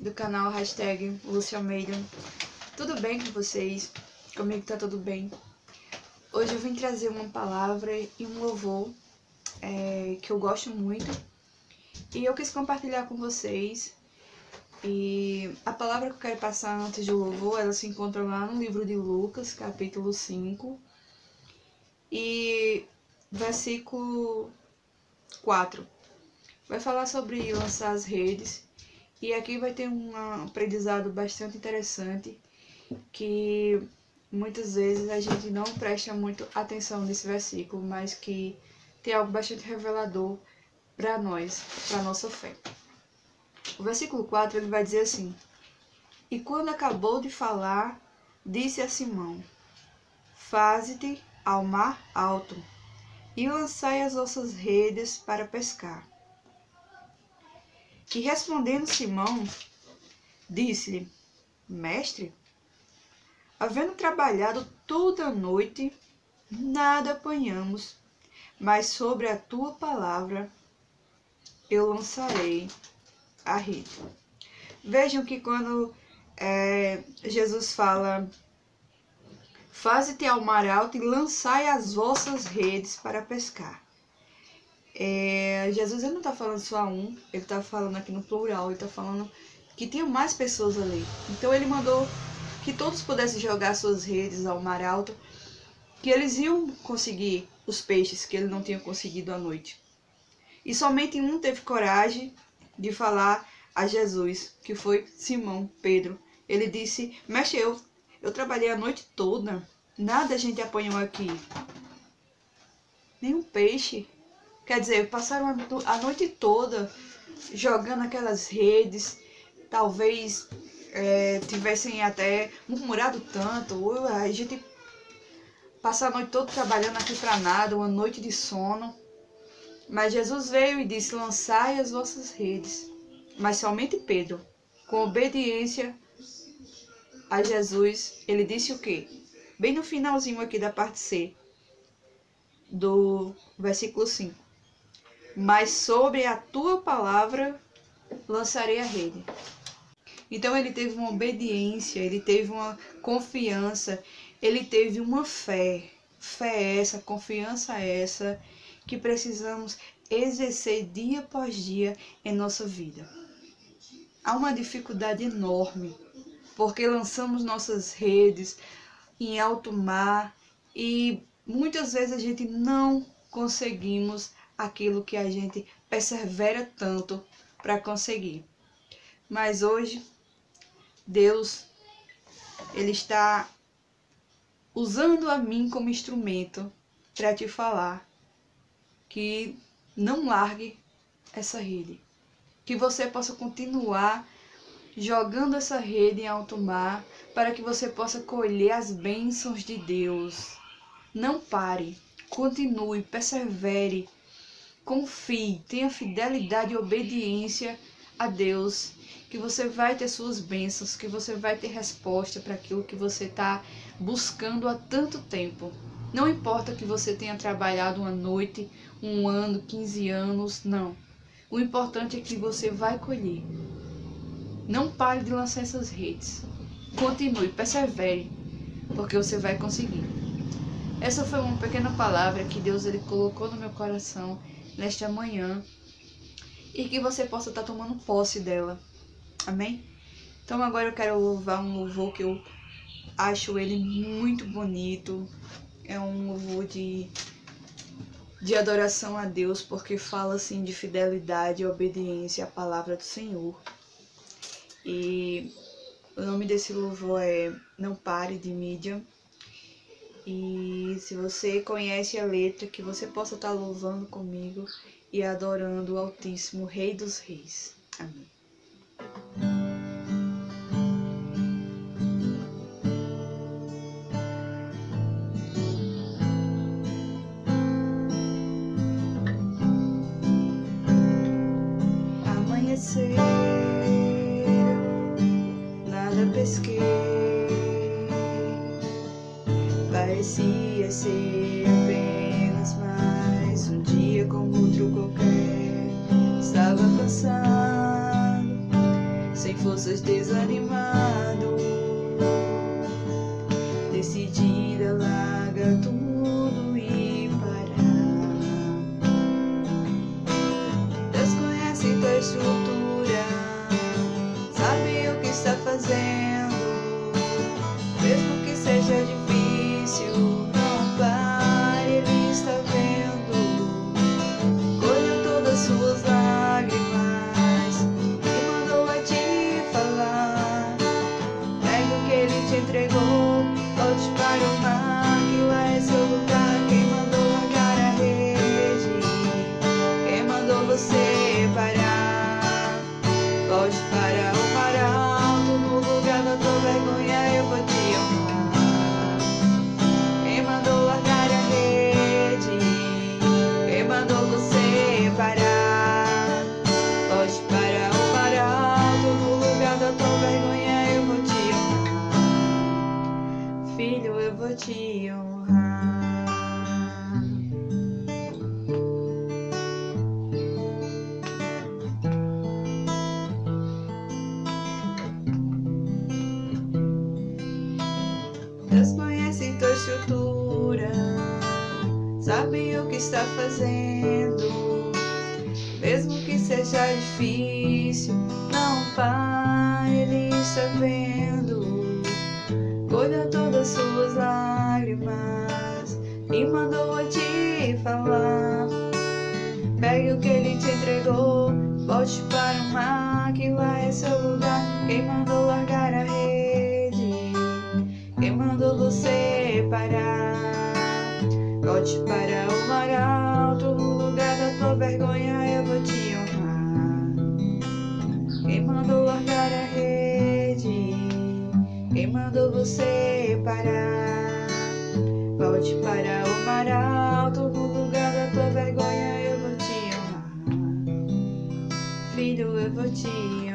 do canal hashtag Almeida. Tudo bem com vocês? Comigo tá tudo bem. Hoje eu vim trazer uma palavra e um louvor é, que eu gosto muito e eu quis compartilhar com vocês. E a palavra que eu quero passar antes do louvor, ela se encontra lá no livro de Lucas, capítulo 5, e versículo 4 vai falar sobre lançar as redes e aqui vai ter um aprendizado bastante interessante que muitas vezes a gente não presta muito atenção nesse versículo, mas que tem algo bastante revelador para nós, para nossa fé. O versículo 4 ele vai dizer assim: E quando acabou de falar, disse a Simão: Faze-te ao mar alto e lançai as vossas redes para pescar. E respondendo Simão, disse-lhe: Mestre, havendo trabalhado toda a noite, nada apanhamos, mas sobre a tua palavra eu lançarei a rede. Vejam que quando é, Jesus fala: Faze-te ao mar alto e lançai as vossas redes para pescar. É, Jesus ele não está falando só um, ele está falando aqui no plural, ele está falando que tinha mais pessoas ali. Então ele mandou que todos pudessem jogar suas redes ao mar alto, que eles iam conseguir os peixes que ele não tinha conseguido à noite. E somente um teve coragem de falar a Jesus, que foi Simão Pedro. Ele disse: Mestre, eu, eu trabalhei a noite toda, nada a gente apanhou aqui. Nenhum peixe. Quer dizer, passaram a noite toda jogando aquelas redes, talvez é, tivessem até murmurado tanto, a gente passar a noite toda trabalhando aqui para nada, uma noite de sono. Mas Jesus veio e disse: Lançai as vossas redes. Mas somente Pedro, com obediência a Jesus, ele disse o quê? Bem no finalzinho aqui da parte C, do versículo 5 mas sobre a tua palavra lançarei a rede. Então ele teve uma obediência, ele teve uma confiança, ele teve uma fé. Fé essa, confiança essa que precisamos exercer dia após dia em nossa vida. Há uma dificuldade enorme, porque lançamos nossas redes em alto mar e muitas vezes a gente não conseguimos aquilo que a gente persevera tanto para conseguir. Mas hoje, Deus, Ele está usando a mim como instrumento para te falar que não largue essa rede. Que você possa continuar jogando essa rede em alto mar para que você possa colher as bênçãos de Deus. Não pare, continue, persevere confie, tenha fidelidade e obediência a Deus, que você vai ter suas bênçãos, que você vai ter resposta para aquilo que você está buscando há tanto tempo. Não importa que você tenha trabalhado uma noite, um ano, 15 anos, não. O importante é que você vai colher. Não pare de lançar essas redes. Continue, persevere, porque você vai conseguir. Essa foi uma pequena palavra que Deus ele colocou no meu coração nesta manhã e que você possa estar tomando posse dela. Amém? Então agora eu quero louvar um louvor que eu acho ele muito bonito. É um louvor de, de adoração a Deus, porque fala assim de fidelidade e obediência à palavra do Senhor. E o nome desse louvor é Não Pare de Mídia. E se você conhece a letra, que você possa estar louvando comigo e adorando o Altíssimo Rei dos Reis. Amém. Parecia ser apenas mais um dia como outro qualquer. Estava cansado, sem forças desanimado, decidida larga tudo e parar. Deus conhece tua estrutura, sabe o que está fazendo, mesmo que seja difícil. Volte para vou te honrar. Deus conhece tua estrutura, sabe o que está fazendo. Mesmo que seja difícil, não pare, Ele está vendo. Colha todas suas lágrimas e mandou te falar. Pegue o que Ele te entregou, volte para o mar, que lá é seu lugar. Quem mandou largar a rede? Quem mandou você parar? Volte para mandou você parar? Volte para o mar alto, no lugar da tua vergonha eu vou te honrar. Filho, eu vou te honrar.